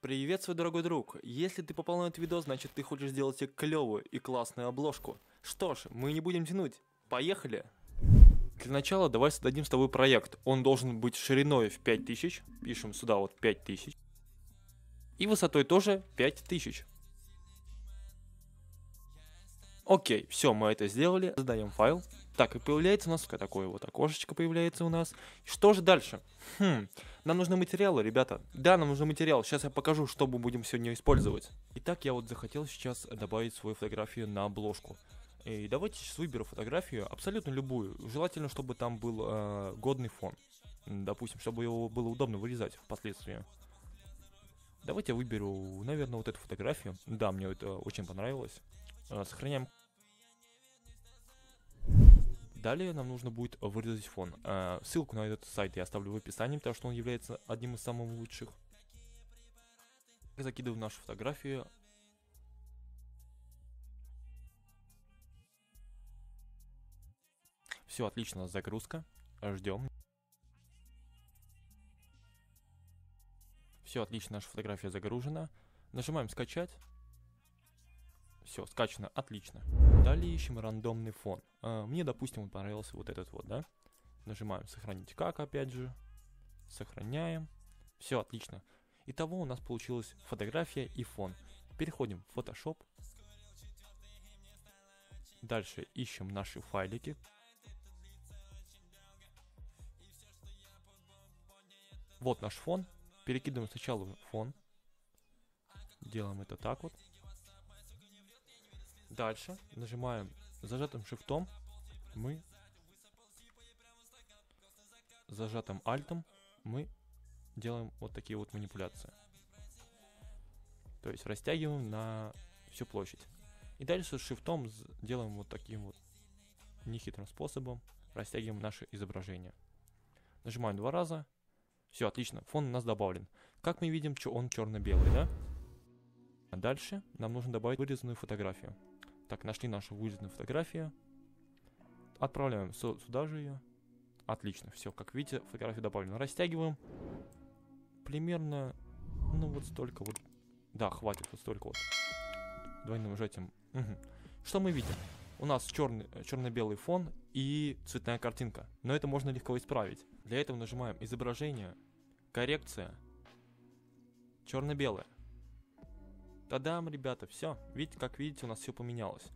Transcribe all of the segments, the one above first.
Привет, свой дорогой друг. Если ты попал на этот видос, значит ты хочешь сделать себе клевую и классную обложку. Что ж, мы не будем тянуть. Поехали! Для начала давай создадим с тобой проект. Он должен быть шириной в 5000. Пишем сюда вот 5000. И высотой тоже 5000. Окей, все, мы это сделали. Создаем файл. Так, и появляется у нас такое вот окошечко появляется у нас. Что же дальше? Хм, нам нужны материалы, ребята. Да, нам нужны материалы. Сейчас я покажу, что мы будем сегодня использовать. Итак, я вот захотел сейчас добавить свою фотографию на обложку. И давайте сейчас выберу фотографию, абсолютно любую. Желательно, чтобы там был э, годный фон. Допустим, чтобы его было удобно вырезать впоследствии. Давайте я выберу, наверное, вот эту фотографию. Да, мне это очень понравилось. Э, сохраняем Далее нам нужно будет вырезать фон. Э, ссылку на этот сайт я оставлю в описании, потому что он является одним из самых лучших. Закидываю нашу фотографию. Все, отлично, загрузка. Ждем. Все, отлично, наша фотография загружена. Нажимаем скачать. Все, скачано, отлично. Далее ищем рандомный фон. А, мне, допустим, понравился вот этот вот, да? Нажимаем сохранить как, опять же. Сохраняем. Все, отлично. Итого у нас получилась фотография и фон. Переходим в Photoshop. Дальше ищем наши файлики. Вот наш фон. Перекидываем сначала фон. Делаем это так вот. Дальше нажимаем зажатым шифтом мы зажатым альтом мы делаем вот такие вот манипуляции. То есть растягиваем на всю площадь. И дальше с шифтом делаем вот таким вот нехитрым способом, растягиваем наше изображение. Нажимаем два раза. Все, отлично, фон у нас добавлен. Как мы видим, что он черно-белый, да? А дальше нам нужно добавить вырезанную фотографию. Так, нашли нашу вырезанную фотографию. Отправляем сюда же ее. Отлично, все, как видите, фотографию добавлено. Растягиваем. Примерно, ну вот столько вот. Да, хватит, вот столько вот. Двойным нажатием. Угу. Что мы видим? У нас черный, черно-белый фон и цветная картинка. Но это можно легко исправить. Для этого нажимаем изображение, коррекция, черно-белое. Тадам, ребята, все. Видите, как видите, у нас все поменялось.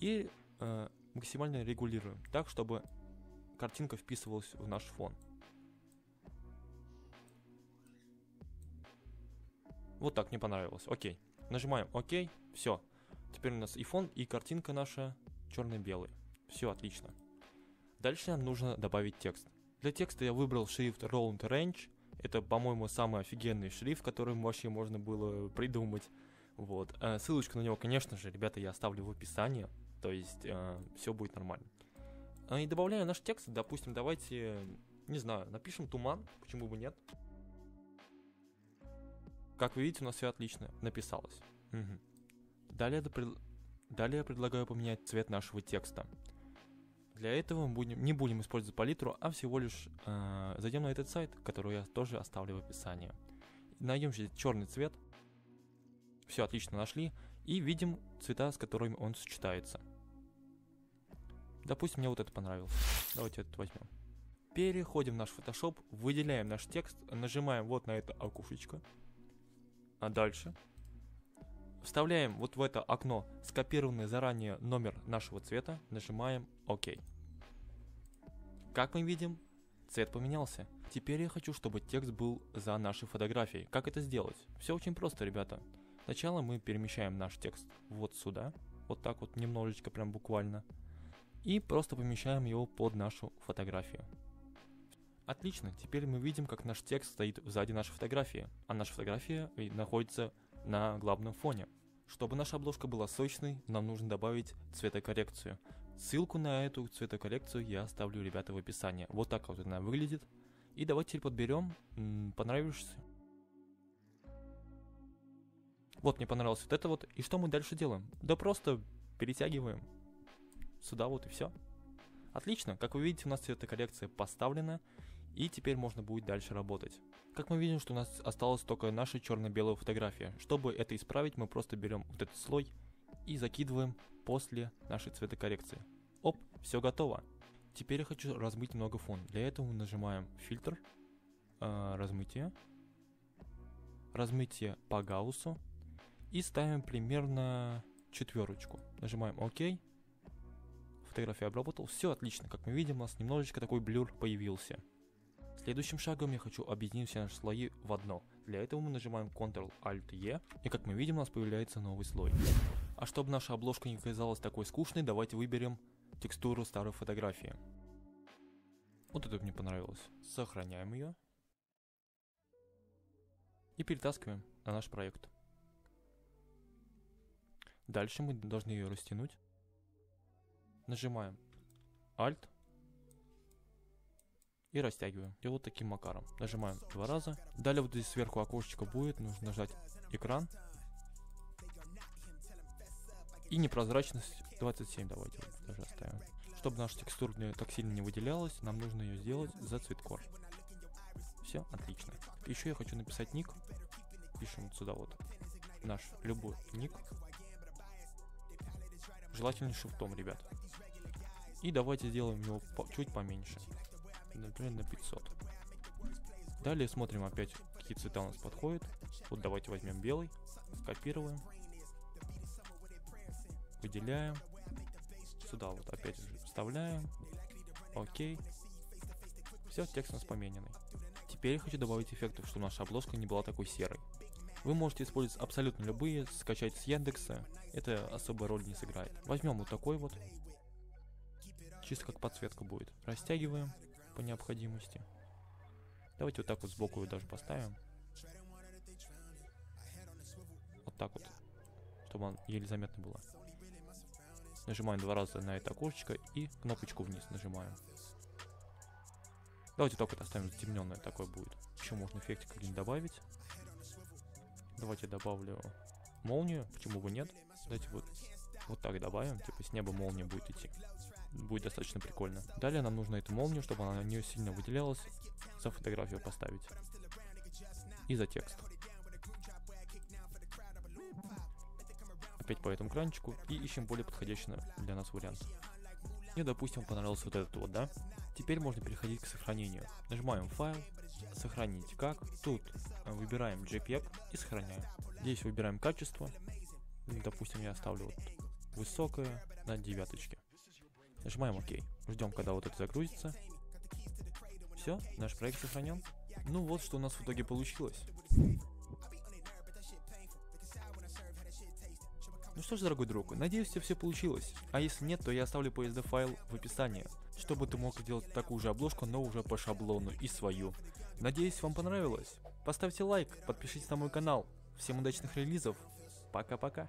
И э, максимально регулируем, так, чтобы картинка вписывалась в наш фон. Вот так мне понравилось. Окей. Нажимаем ОК. Все. Теперь у нас и фон, и картинка наша черно-белый. Все отлично. Дальше нам нужно добавить текст. Для текста я выбрал шрифт Round Range. Это, по-моему, самый офигенный шрифт, который вообще можно было придумать. Вот. Э, ссылочку на него, конечно же, ребята, я оставлю в описании. То есть э, все будет нормально. Э, и добавляю наш текст. Допустим, давайте, не знаю, напишем туман. Почему бы нет? Как вы видите, у нас все отлично написалось. Угу. Далее, пред... Далее я предлагаю поменять цвет нашего текста. Для этого мы будем, не будем использовать палитру, а всего лишь э, зайдем на этот сайт, который я тоже оставлю в описании. Найдем черный цвет, все отлично нашли. И видим цвета, с которыми он сочетается. Допустим, мне вот это понравилось. Давайте этот возьмем. Переходим в наш Photoshop, выделяем наш текст, нажимаем вот на это окошечко. А дальше вставляем вот в это окно скопированный заранее номер нашего цвета, нажимаем ОК. Как мы видим, цвет поменялся. Теперь я хочу, чтобы текст был за нашей фотографией. Как это сделать? Все очень просто, ребята. Сначала мы перемещаем наш текст вот сюда, вот так вот немножечко, прям буквально, и просто помещаем его под нашу фотографию. Отлично, теперь мы видим, как наш текст стоит сзади нашей фотографии, а наша фотография находится на главном фоне. Чтобы наша обложка была сочной, нам нужно добавить цветокоррекцию. Ссылку на эту цветокоррекцию я оставлю, ребята, в описании. Вот так вот она выглядит. И давайте теперь подберем понравившийся вот мне понравилось вот это вот. И что мы дальше делаем? Да просто перетягиваем сюда вот и все. Отлично. Как вы видите, у нас эта коллекция поставлена. И теперь можно будет дальше работать. Как мы видим, что у нас осталась только наша черно-белая фотография. Чтобы это исправить, мы просто берем вот этот слой и закидываем после нашей цветокоррекции. Оп, все готово. Теперь я хочу размыть немного фон. Для этого мы нажимаем фильтр, э, размытие, размытие по гауссу и ставим примерно четверочку. Нажимаем ОК. Фотография обработал. Все отлично. Как мы видим, у нас немножечко такой блюр появился. Следующим шагом я хочу объединить все наши слои в одно. Для этого мы нажимаем Ctrl-Alt-E, и как мы видим, у нас появляется новый слой. А чтобы наша обложка не казалась такой скучной, давайте выберем текстуру старой фотографии. Вот это мне понравилось. Сохраняем ее. И перетаскиваем на наш проект. Дальше мы должны ее растянуть. Нажимаем Alt и растягиваем. И вот таким макаром. Нажимаем два раза. Далее вот здесь сверху окошечко будет. Нужно нажать экран. И непрозрачность 27 давайте вот даже оставим. Чтобы наша текстура так сильно не выделялась, нам нужно ее сделать за цветкор. Все, отлично. Еще я хочу написать ник. Пишем вот сюда вот наш любой ник. Желательно шифтом, ребят. И давайте сделаем его по чуть поменьше. Например, на 500. Далее смотрим опять, какие цвета у нас подходят. Вот давайте возьмем белый, скопируем, выделяем. Сюда вот опять же вставляем. Окей. Все, текст у нас помененный. Теперь я хочу добавить эффектов, чтобы наша обложка не была такой серой. Вы можете использовать абсолютно любые, скачать с Яндекса, это особой роли не сыграет. Возьмем вот такой вот, чисто как подсветка будет. Растягиваем по необходимости. Давайте вот так вот сбоку его даже поставим. Вот так вот, чтобы он еле заметно было. Нажимаем два раза на это окошечко и кнопочку вниз нажимаем. Давайте только это оставим затемненное такое будет. Еще можно эффектик один добавить. Давайте добавлю молнию, почему бы нет. Давайте вот, вот так добавим, типа с неба молния будет идти. Будет достаточно прикольно. Далее нам нужно эту молнию, чтобы она не сильно выделялась, за фотографию поставить. И за текст. Опять по этому кранчику и ищем более подходящий для нас вариант. Мне, допустим, понравился вот этот вот, да? Теперь можно переходить к сохранению. Нажимаем файл, сохранить как. Тут выбираем JPEG и сохраняем. Здесь выбираем качество. Допустим, я оставлю вот высокое на девяточке. Нажимаем ОК. Ждем, когда вот это загрузится. Все, наш проект сохранен. Ну вот, что у нас в итоге получилось. Ну что ж, дорогой друг, надеюсь, тебе все получилось. А если нет, то я оставлю PSD файл в описании, чтобы ты мог сделать такую же обложку, но уже по шаблону и свою. Надеюсь, вам понравилось. Поставьте лайк, подпишитесь на мой канал. Всем удачных релизов. Пока-пока.